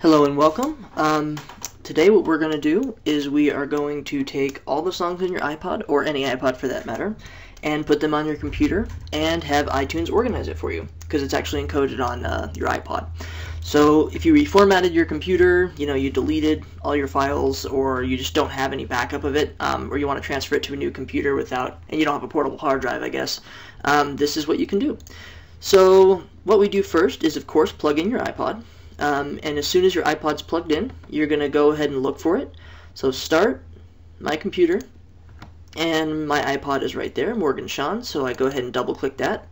Hello and welcome. Um, today what we're going to do is we are going to take all the songs in your iPod, or any iPod for that matter, and put them on your computer and have iTunes organize it for you because it's actually encoded on uh, your iPod. So if you reformatted your computer, you know, you deleted all your files or you just don't have any backup of it, um, or you want to transfer it to a new computer without, and you don't have a portable hard drive, I guess, um, this is what you can do. So what we do first is, of course, plug in your iPod. Um, and as soon as your iPod's plugged in, you're going to go ahead and look for it. So start my computer, and my iPod is right there, Morgan Shawn, so I go ahead and double click that.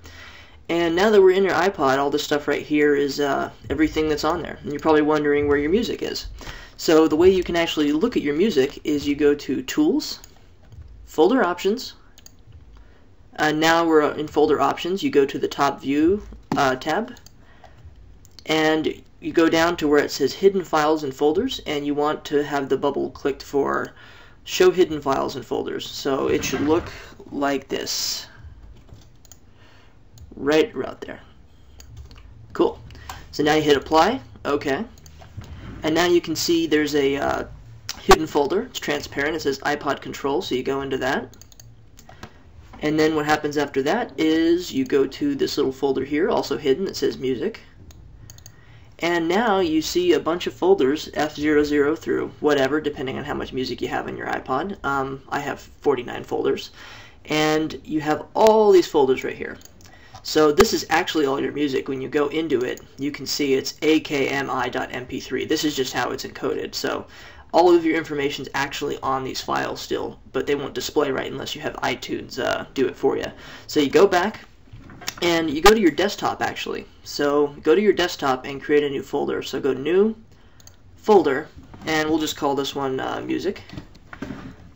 And now that we're in your iPod, all this stuff right here is uh, everything that's on there. And you're probably wondering where your music is. So the way you can actually look at your music is you go to Tools, Folder Options. Uh, now we're in Folder Options. You go to the Top View uh, tab, and you go down to where it says hidden files and folders and you want to have the bubble clicked for show hidden files and folders. So it should look like this. Right out there. Cool. So now you hit apply. Okay. And now you can see there's a uh, hidden folder. It's transparent. It says iPod control so you go into that. And then what happens after that is you go to this little folder here also hidden. That says music and now you see a bunch of folders, F00 through whatever, depending on how much music you have on your iPod. Um, I have 49 folders. And you have all these folders right here. So this is actually all your music. When you go into it, you can see it's akmi.mp3. This is just how it's encoded. So all of your information is actually on these files still, but they won't display right unless you have iTunes uh, do it for you. So you go back, and you go to your desktop actually. So go to your desktop and create a new folder. So go new, folder, and we'll just call this one uh, music.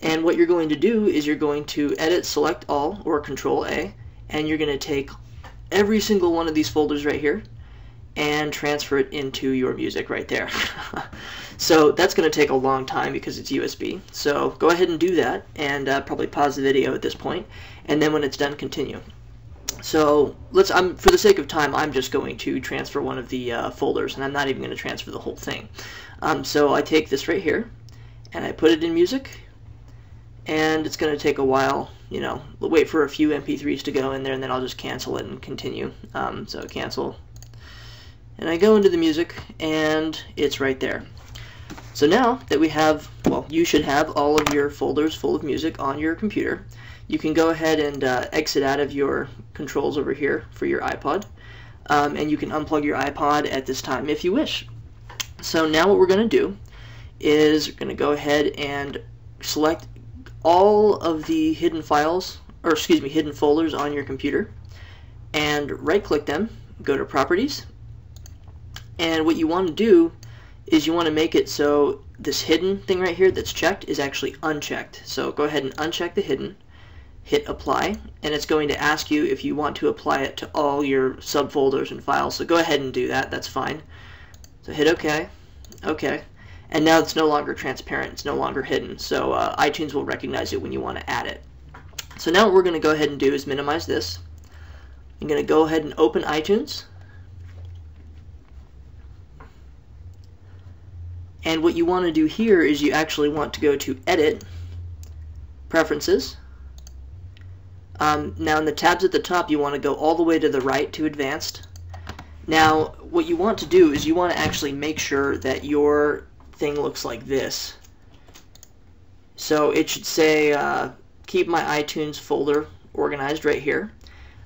And what you're going to do is you're going to edit select all or control A and you're going to take every single one of these folders right here and transfer it into your music right there. so that's going to take a long time because it's USB. So go ahead and do that and uh, probably pause the video at this point and then when it's done continue. So let's. I'm for the sake of time, I'm just going to transfer one of the uh, folders, and I'm not even going to transfer the whole thing. Um, so I take this right here, and I put it in music, and it's going to take a while. You know, wait for a few MP3s to go in there, and then I'll just cancel it and continue. Um, so cancel, and I go into the music, and it's right there. So now that we have, well, you should have all of your folders full of music on your computer you can go ahead and uh, exit out of your controls over here for your iPod. Um, and you can unplug your iPod at this time if you wish. So now what we're going to do is we're going to go ahead and select all of the hidden files, or excuse me, hidden folders on your computer, and right click them, go to Properties, and what you want to do is you want to make it so this hidden thing right here that's checked is actually unchecked. So go ahead and uncheck the hidden, hit apply and it's going to ask you if you want to apply it to all your subfolders and files. So go ahead and do that. That's fine. So hit OK. OK. And now it's no longer transparent. It's no longer hidden. So uh, iTunes will recognize it when you want to add it. So now what we're going to go ahead and do is minimize this. I'm going to go ahead and open iTunes. And what you want to do here is you actually want to go to edit preferences um, now in the tabs at the top, you want to go all the way to the right to advanced. Now, what you want to do is you want to actually make sure that your thing looks like this. So it should say, uh, keep my iTunes folder organized right here.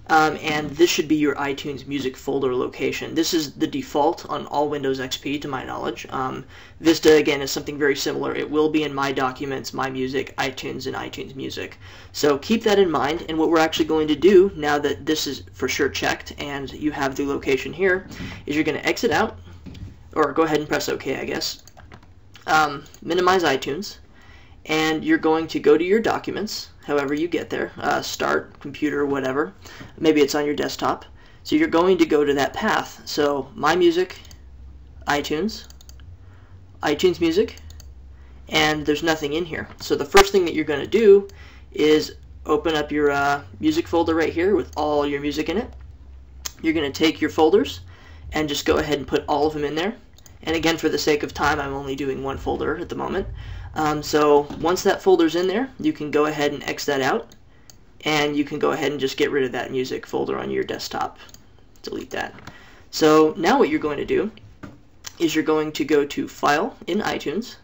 Um, and this should be your iTunes music folder location. This is the default on all Windows XP to my knowledge. Um, Vista again is something very similar. It will be in My Documents, My Music, iTunes, and iTunes Music. So keep that in mind and what we're actually going to do now that this is for sure checked and you have the location here is you're going to exit out or go ahead and press OK I guess. Um, minimize iTunes and you're going to go to your documents, however you get there, uh, start, computer, whatever. Maybe it's on your desktop. So you're going to go to that path. So My Music, iTunes, iTunes Music, and there's nothing in here. So the first thing that you're going to do is open up your uh, music folder right here with all your music in it. You're going to take your folders and just go ahead and put all of them in there And again, for the sake of time, I'm only doing one folder at the moment. Um, so once that folder's in there, you can go ahead and X that out, and you can go ahead and just get rid of that music folder on your desktop. Delete that. So now what you're going to do is you're going to go to File in iTunes,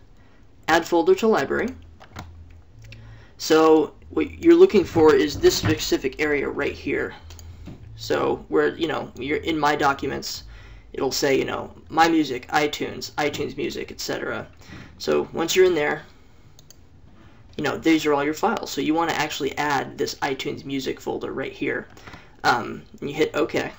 Add Folder to Library. So what you're looking for is this specific area right here. So where, you know, you're in My Documents, it'll say, you know, My Music, iTunes, iTunes Music, etc. So once you're in there, you know, these are all your files. So you want to actually add this iTunes Music folder right here. Um, you hit OK.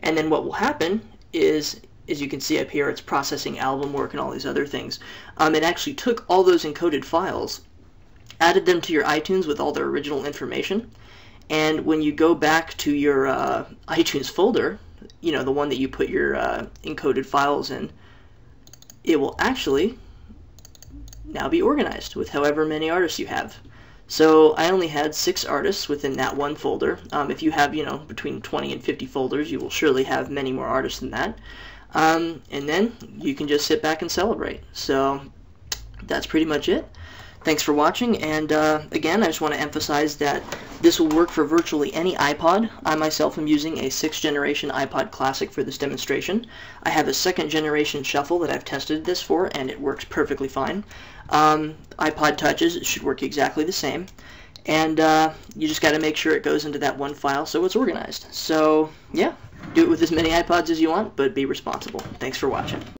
And then what will happen is, as you can see up here, it's processing album work and all these other things. Um, it actually took all those encoded files, added them to your iTunes with all their original information, and when you go back to your uh, iTunes folder, you know, the one that you put your uh, encoded files in, it will actually now be organized with however many artists you have. So I only had six artists within that one folder. Um, if you have, you know, between 20 and 50 folders, you will surely have many more artists than that. Um, and then you can just sit back and celebrate. So that's pretty much it. Thanks for watching, and uh, again, I just want to emphasize that this will work for virtually any iPod. I myself am using a 6th generation iPod Classic for this demonstration. I have a 2nd generation Shuffle that I've tested this for, and it works perfectly fine. Um, iPod Touches should work exactly the same, and uh, you just got to make sure it goes into that one file so it's organized. So, yeah, do it with as many iPods as you want, but be responsible. Thanks for watching.